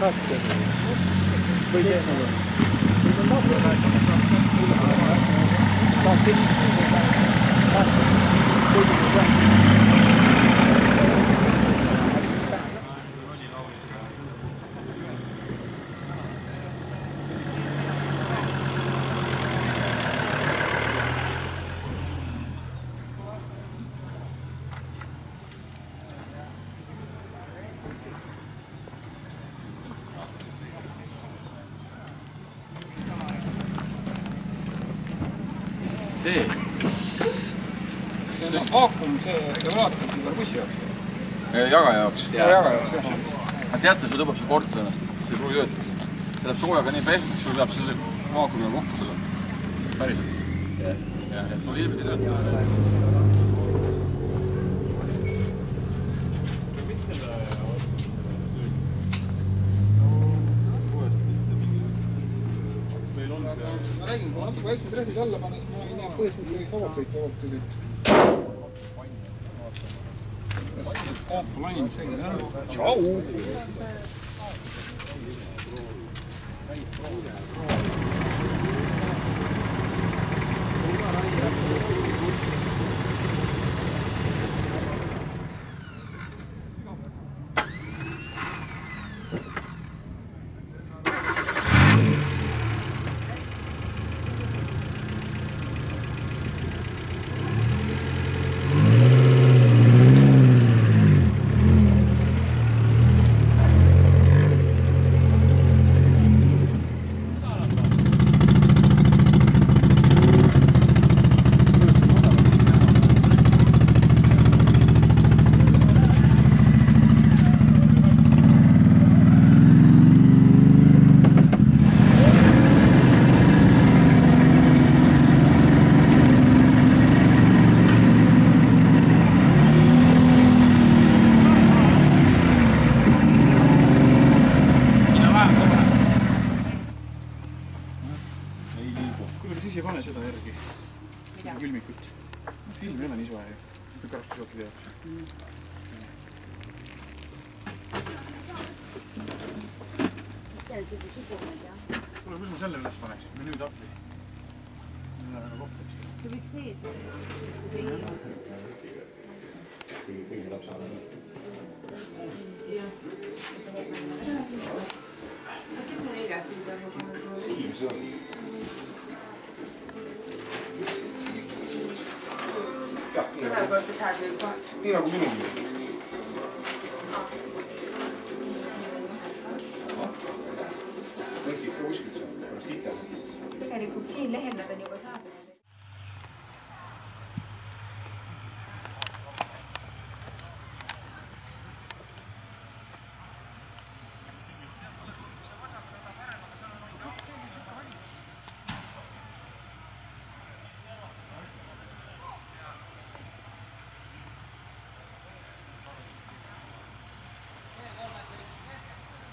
või see nagu. saab sellist. see. see on vaakum, see regulaator on bussi jaoks. jagaja jaoks. aga tead sa, see tõmbab su kortsi ennast, see ei pruugi töötada. see läheb soojaga nii pehmeks, sul peab selle vaakumiga kokku selle. päriselt. jah, et sul ilmselt ei tööta. ma räägin, kui natuke väiksed rehvid alla panna, siis ma ei näe põhjust, miks ei vabalt sõita vabalt. Kaapalain, see on jah. tšau. kuule,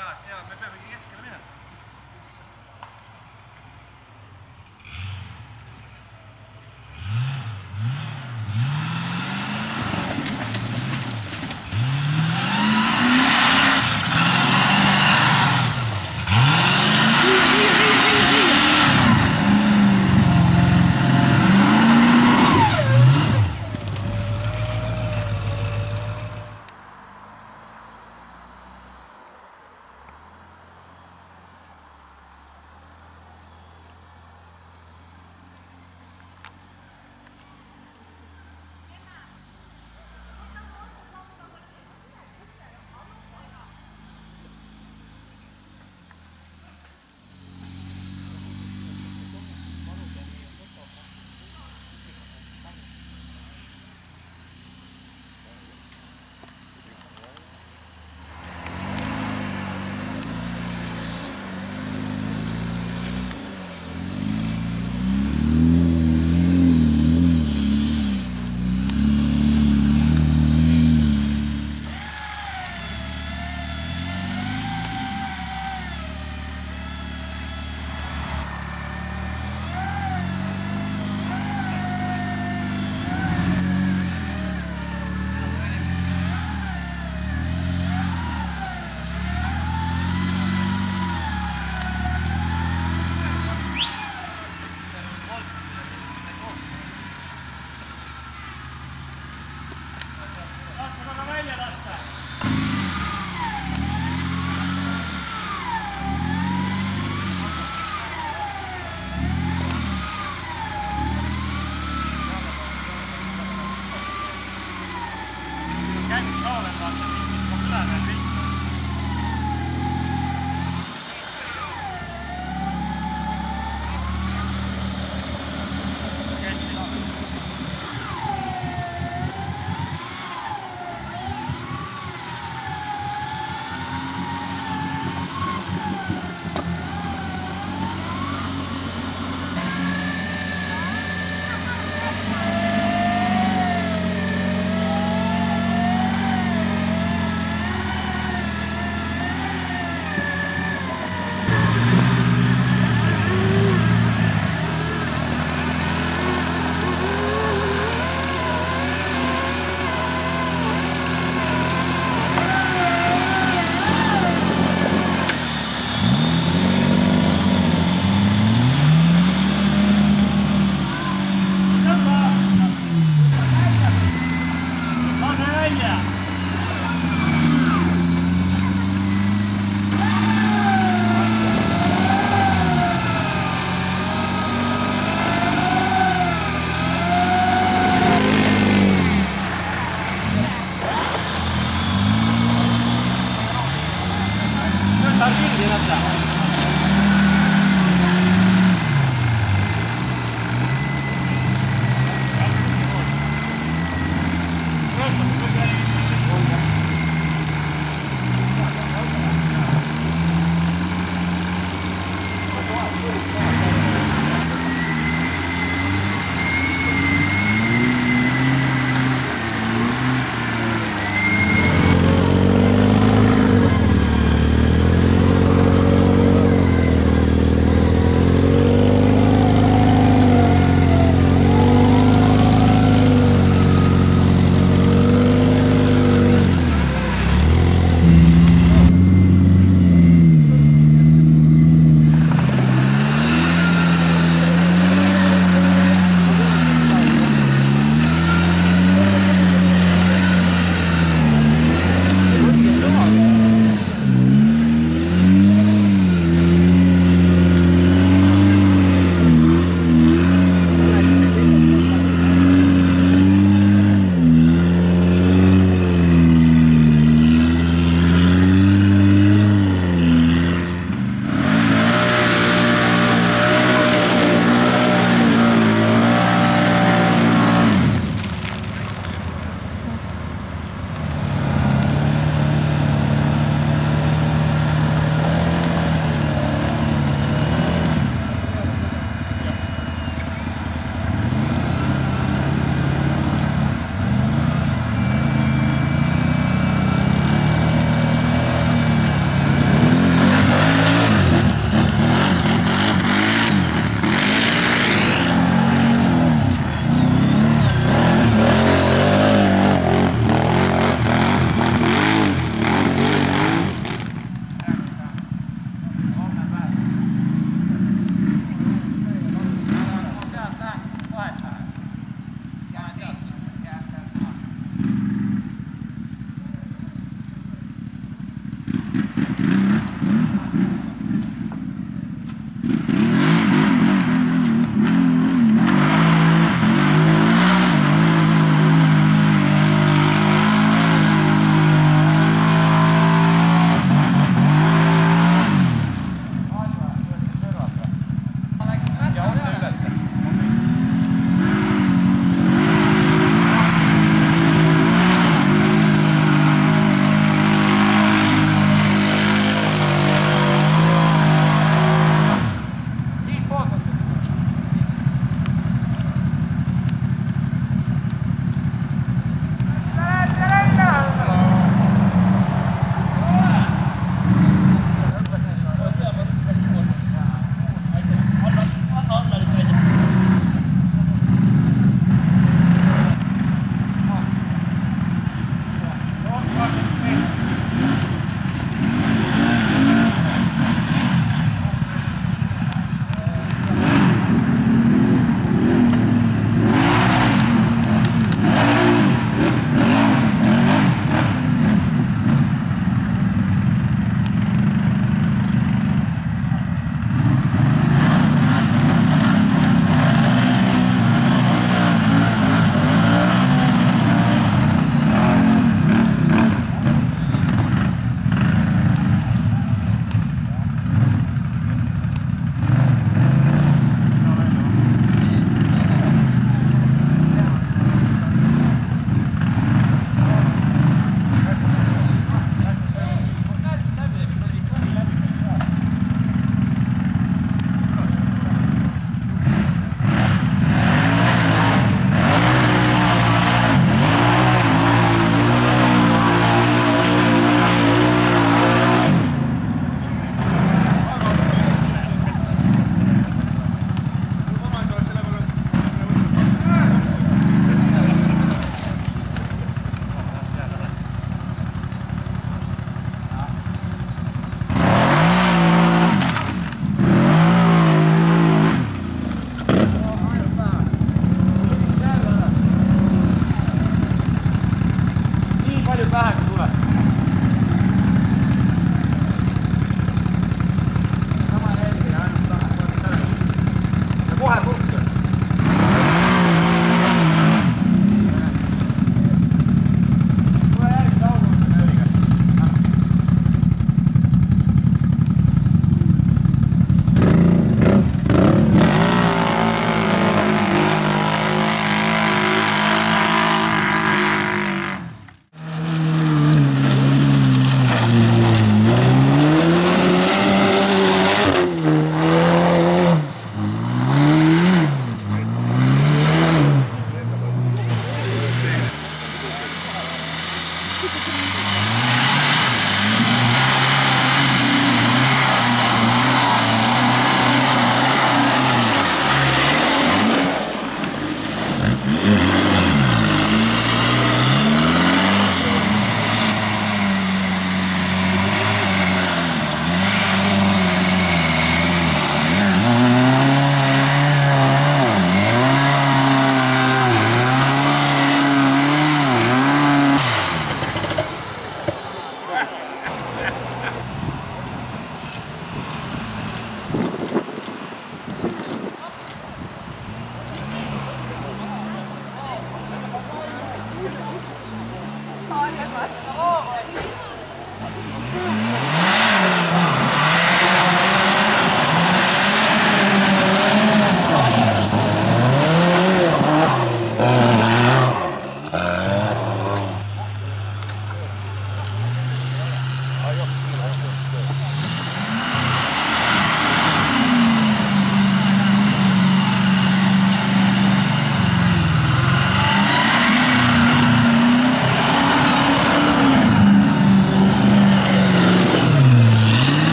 Ja, ja, we hebben eerst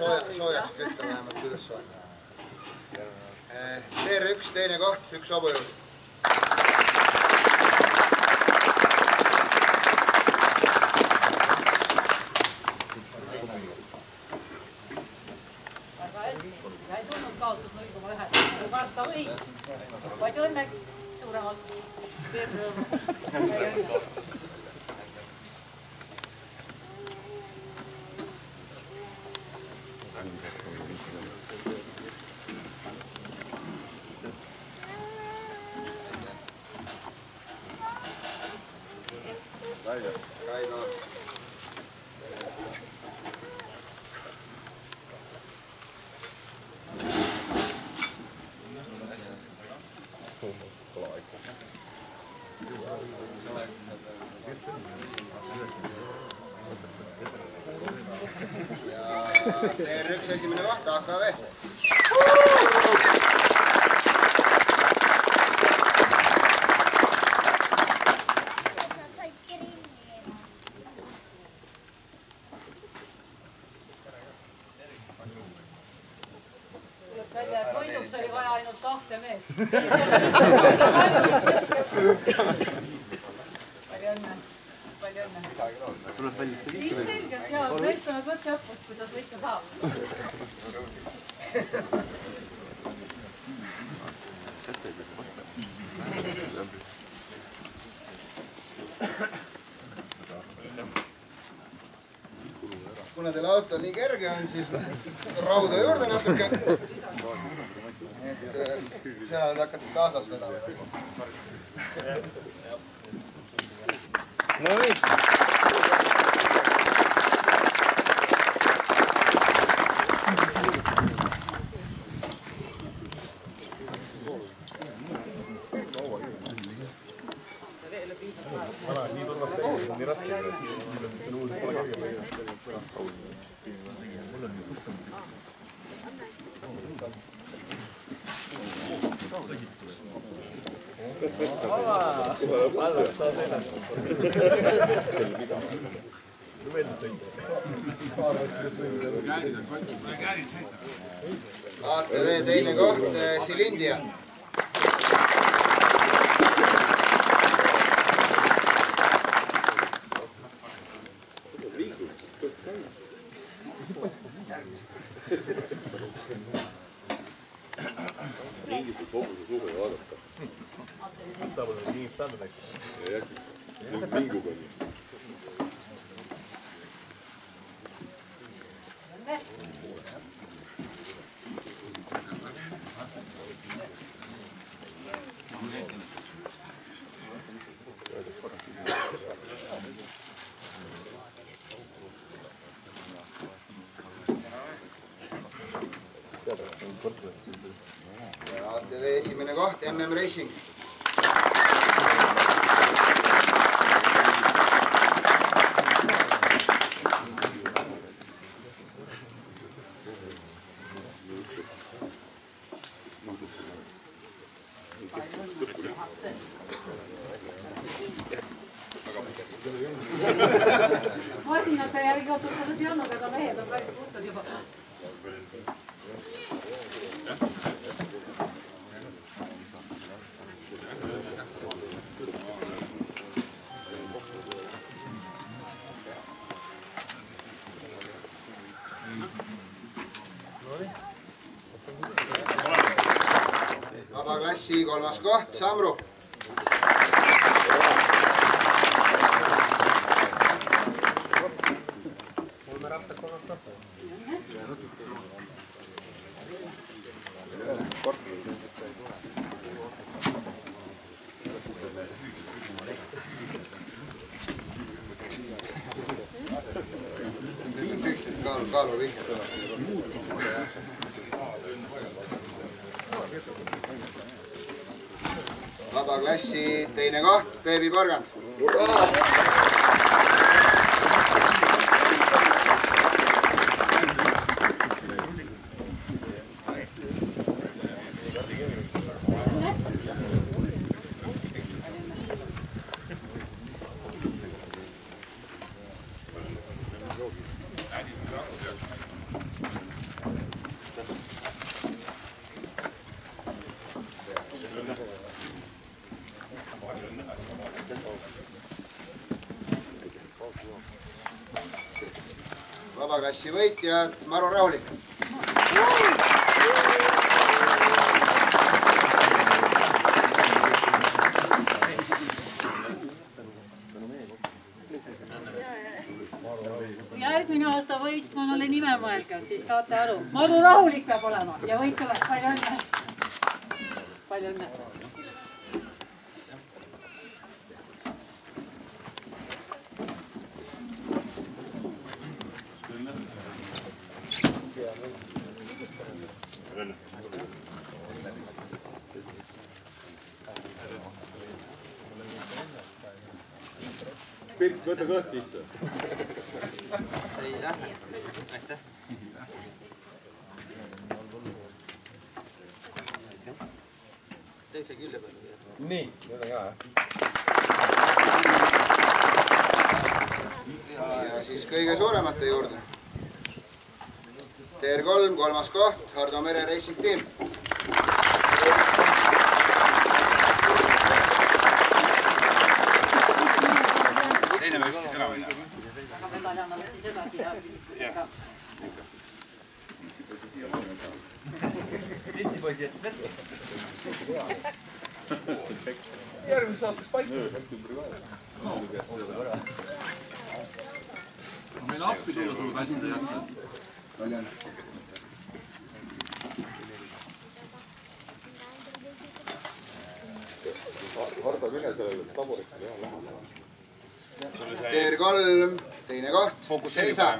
sooja, soojaks kütta vähemalt üles panna. Leer üks, teine koht, üks hobujõud. väga hästi, ei tulnud kaotus null koma ühest, kui karta võis, vaid õnneks suuremalt. otra. Noite. Messi, kolmas koht, Samru. kolme ratta, kolmas koht. viimseksid kaalu, kaaluvihjad. Teine koht, Peebi Vabaklassi võitjad Maru Rahulik. järgmine aasta võistkonnale nime mõelge, siis saate aru. Madu Rahulik peab olema ja võit tuleb. palju õnne. Võta kõht sisse. nii, nüüd on hea jah. ja siis kõige suuremate juurde. TR3 kolmas koht, Hardo Mere Racing Team. teine võiks ära minna. aga medali anname siis edasi ja. Printsipoiss jätsid metsa. järgmises saates paika. meil appi tulla sulle tassida ei jaksa. TR3 teine koht, Seisa.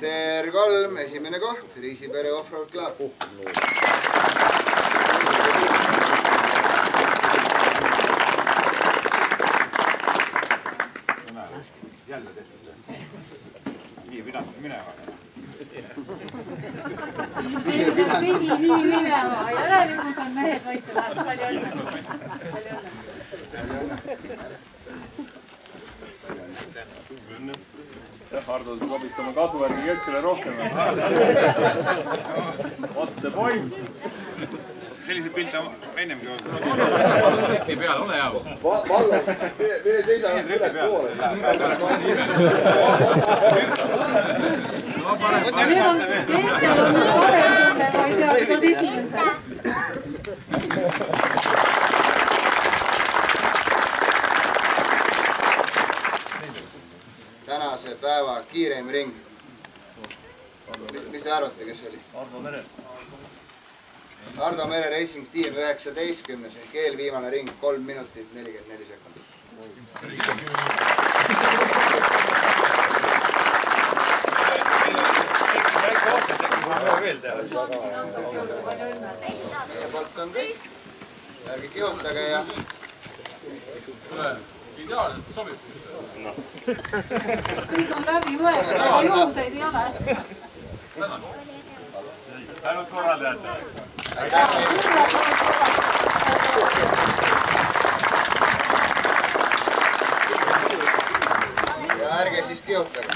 TR3 esimene koht, Riisipere Offroad Club. nii pidanud minema. nii minema, järelikult on mehed võitu läheb, palju õnne. palju õnne. Hardo sobis oma kasvuvärgi keskele rohkem. What's the point? selliseid pilte on ennemgi olnud. lepi peal, ole hea. mine seisa ülespoole. On, teistel on kogemused, ma ei tea, kuidas esimesed. Kiireim ring. mis te arvate, kes oli? Ardo Mere. Hardo Mere Racing Team üheksateistkümnes ehk eelviimane ring, kolm minutit nelikümmend neli sekundit. meie poolt on kõik. ärge kihutage ja ideaalselt sobib. kõik on läbi mõeldud, ega juhuseid ei ole. ainult korraldajad. aitäh teile. ja ärge siis kihutage.